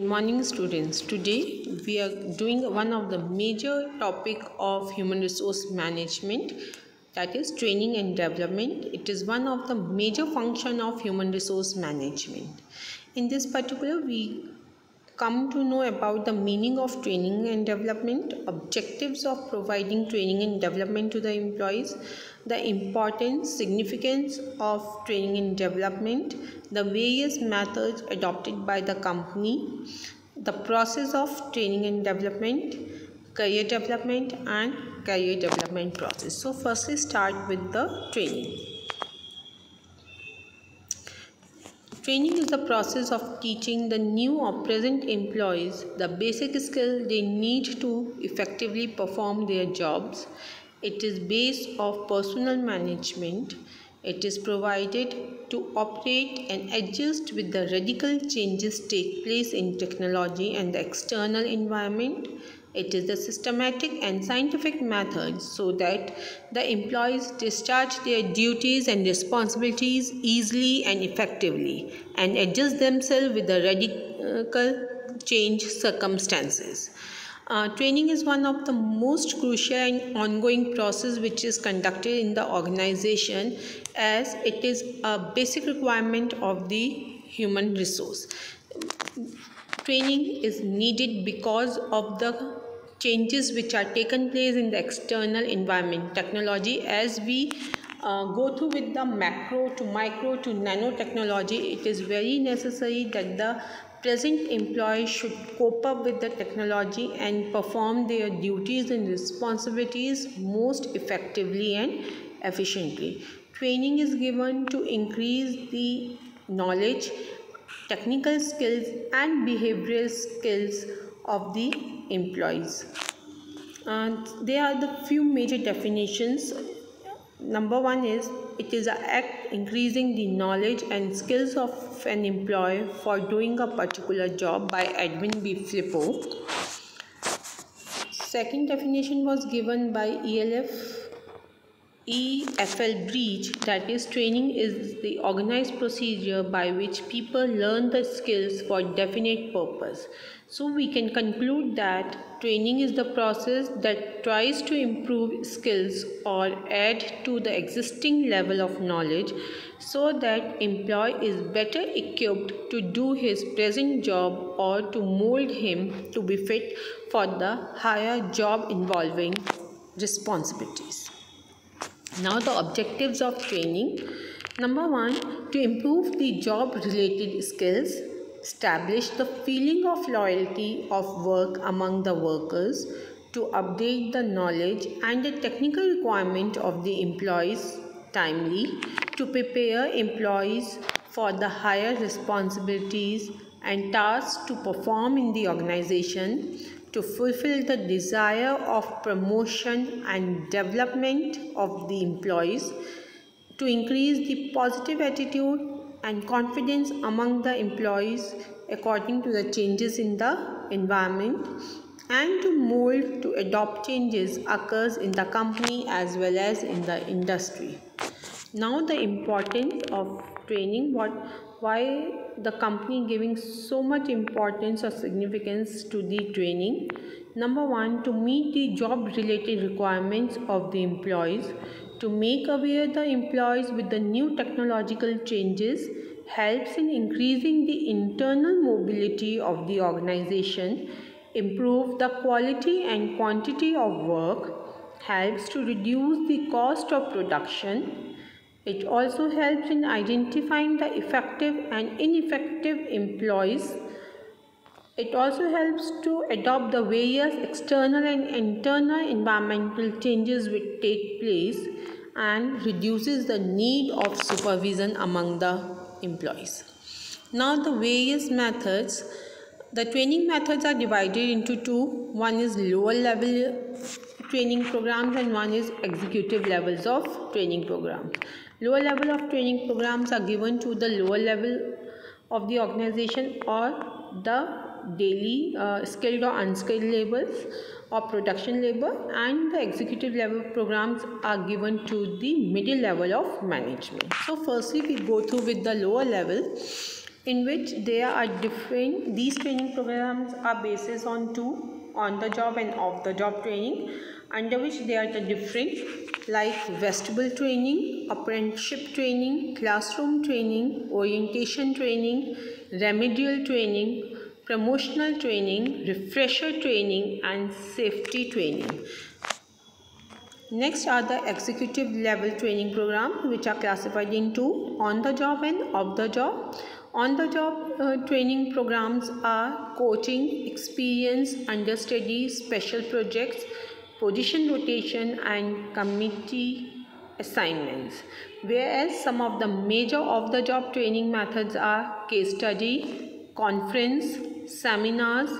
Good morning students. Today we are doing one of the major topic of human resource management that is training and development. It is one of the major function of human resource management. In this particular we come to know about the meaning of training and development objectives of providing training and development to the employees the importance significance of training and development the various methods adopted by the company the process of training and development career development and career development process. So firstly start with the training training is the process of teaching the new or present employees the basic skill they need to effectively perform their jobs. It is based of personal management. It is provided to operate and adjust with the radical changes take place in technology and the external environment it is a systematic and scientific method so that the employees discharge their duties and responsibilities easily and effectively and adjust themselves with the radical change circumstances. Uh, training is one of the most crucial and ongoing process which is conducted in the organization as it is a basic requirement of the human resource. Training is needed because of the changes which are taken place in the external environment technology as we uh, go through with the macro to micro to nanotechnology it is very necessary that the present employees should cope up with the technology and perform their duties and responsibilities most effectively and efficiently. Training is given to increase the knowledge technical skills and behavioral skills of the employees. And there are the few major definitions. Number one is it is an act increasing the knowledge and skills of an employee for doing a particular job by Edwin B. Flippo. Second definition was given by ELF EFL Brech that is training is the organized procedure by which people learn the skills for definite purpose. So we can conclude that training is the process that tries to improve skills or add to the existing level of knowledge so that employee is better equipped to do his present job or to mold him to be fit for the higher job involving responsibilities. Now the objectives of training. Number one, to improve the job related skills, establish the feeling of loyalty of work among the workers, to update the knowledge and the technical requirement of the employees timely, to prepare employees for the higher responsibilities and tasks to perform in the organization, to fulfill the desire of promotion and development of the employees, to increase the positive attitude and confidence among the employees according to the changes in the environment and to mold to adopt changes occurs in the company as well as in the industry. Now the importance of training. What why the company giving so much importance or significance to the training. Number one to meet the job related requirements of the employees. To make aware the employees with the new technological changes helps in increasing the internal mobility of the organization improve the quality and quantity of work helps to reduce the cost of production it also helps in identifying the effective and ineffective employees. It also helps to adopt the various external and internal environmental changes which take place and reduces the need of supervision among the employees. Now the various methods, the training methods are divided into two. One is lower level training programs and one is executive levels of training programs. Lower level of training programs are given to the lower level of the organization or the daily uh, skilled or unskilled labors or production labor and the executive level programs are given to the middle level of management. So firstly we go through with the lower level in which there are different these training programs are basis on two on the job and off the job training under which there are the different like vestibule training, apprenticeship training, classroom training, orientation training, remedial training, promotional training, refresher training and safety training. Next are the executive level training programs which are classified into on the job and off the job. On the job uh, training programs are coaching, experience, understudy, special projects, position rotation and committee assignments whereas some of the major of the job training methods are case study conference seminars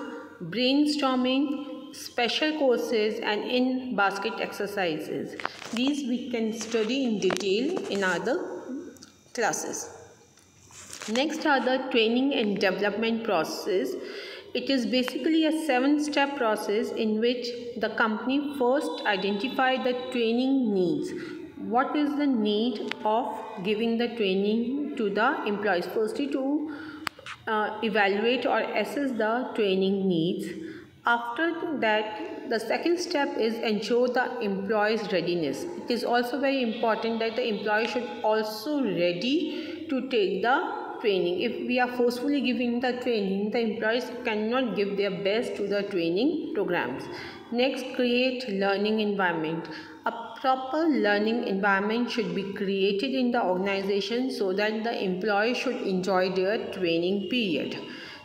brainstorming special courses and in basket exercises. These we can study in detail in other classes. Next are the training and development process it is basically a seven step process in which the company first identify the training needs. What is the need of giving the training to the employees? Firstly, to uh, evaluate or assess the training needs. After that, the second step is ensure the employee's readiness. It is also very important that the employee should also ready to take the training. If we are forcefully giving the training the employees cannot give their best to the training programs. Next create learning environment. A proper learning environment should be created in the organization so that the employees should enjoy their training period.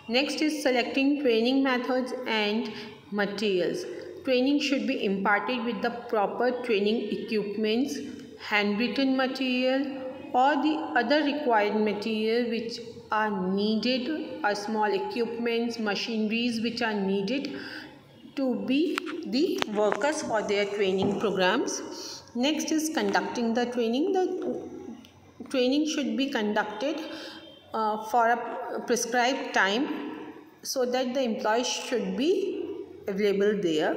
Next is selecting training methods and materials. Training should be imparted with the proper training equipments handwritten material or the other required material which are needed are small equipments machineries which are needed to be the workers for their training programs. Next is conducting the training. The training should be conducted uh, for a prescribed time so that the employees should be available there.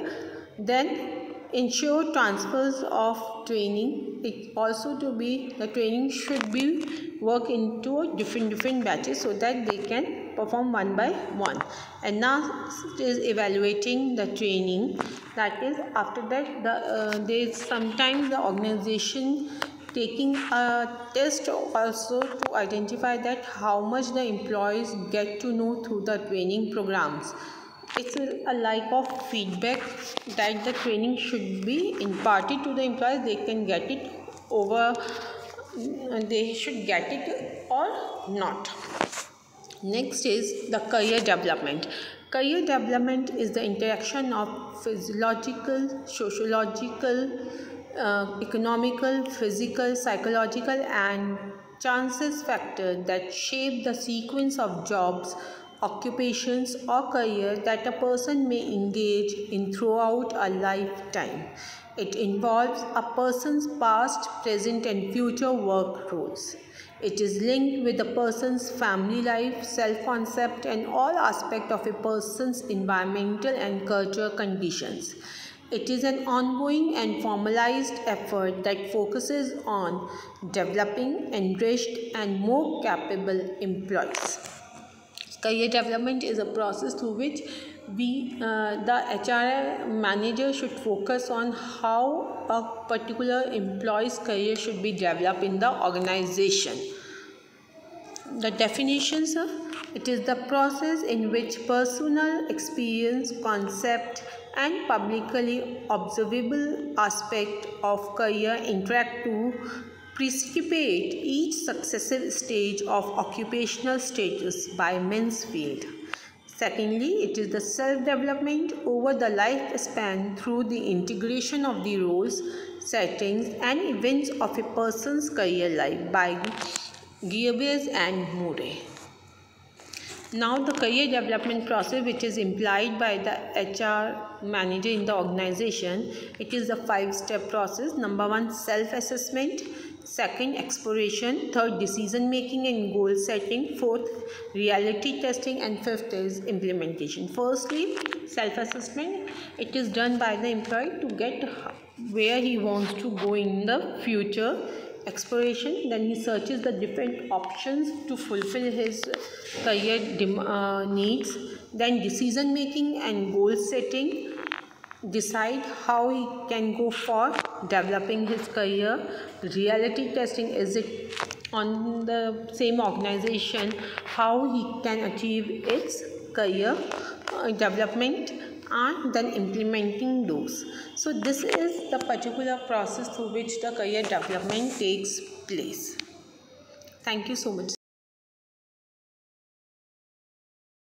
Then ensure transfers of training. It also to be the training should be work into different different batches so that they can perform one by one. And now is evaluating the training. That is after that the uh, there is sometimes the organization taking a test also to identify that how much the employees get to know through the training programs it's a, like of feedback that the training should be imparted to the employees. They can get it over they should get it or not. Next is the career development. Career development is the interaction of physiological sociological uh, economical physical psychological and chances factor that shape the sequence of jobs occupations or career that a person may engage in throughout a lifetime. It involves a person's past, present and future work roles. It is linked with a person's family life, self-concept and all aspects of a person's environmental and cultural conditions. It is an ongoing and formalized effort that focuses on developing enriched and more capable employees. Career development is a process through which we, uh, the HR manager should focus on how a particular employee's career should be developed in the organization. The definitions of it is the process in which personal experience, concept, and publicly observable aspect of career interact to precipitate each successive stage of occupational status by Mansfield. Secondly, it is the self-development over the lifespan through the integration of the roles, settings and events of a person's career life by Gearbes and Murray. Now the career development process which is implied by the HR manager in the organization, it is a five-step process. Number one, self-assessment second exploration third decision making and goal setting fourth reality testing and fifth is implementation. Firstly self assessment it is done by the employee to get where he wants to go in the future exploration. Then he searches the different options to fulfill his career uh, needs. Then decision making and goal setting decide how he can go for developing his career. Reality testing is it on the same organization? How he can achieve its career uh, development and then implementing those. So this is the particular process through which the career development takes place. Thank you so much